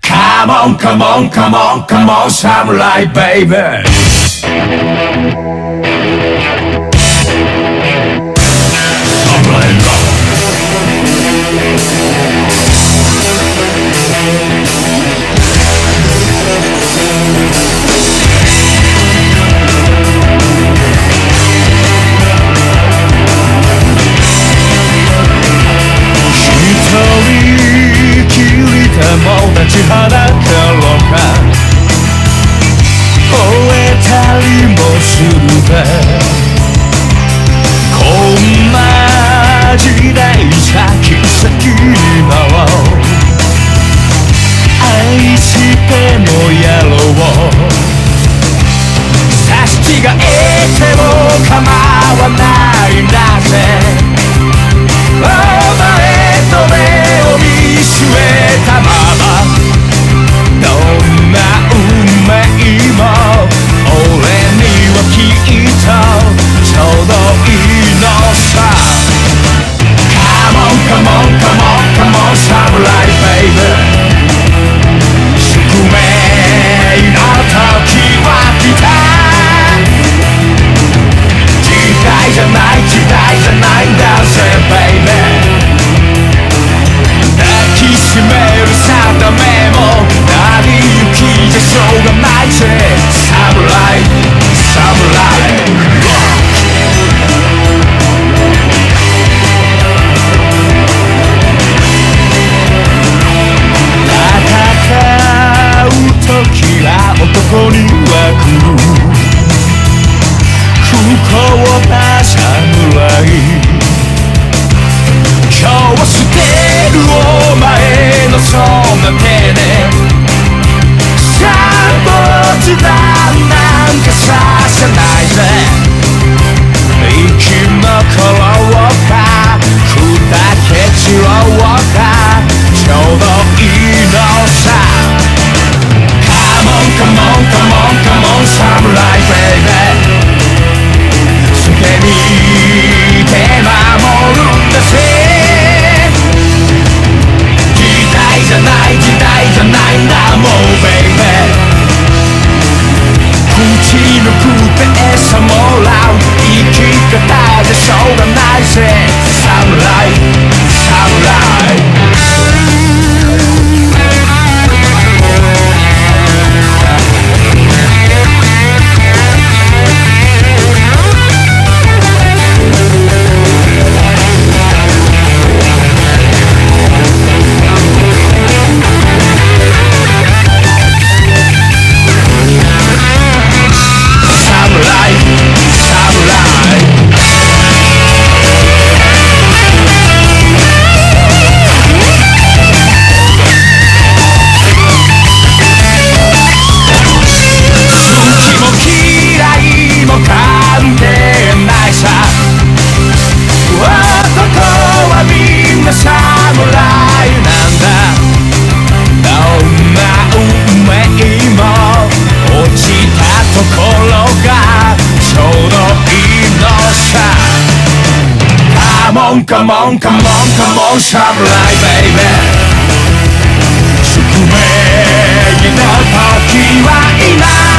Come on, come on, come on, come on, samurai baby. も立ちはだかろうか。吠えたりもする。べ on, come on, come on, come on, Samurai baby. 宿命になった気は今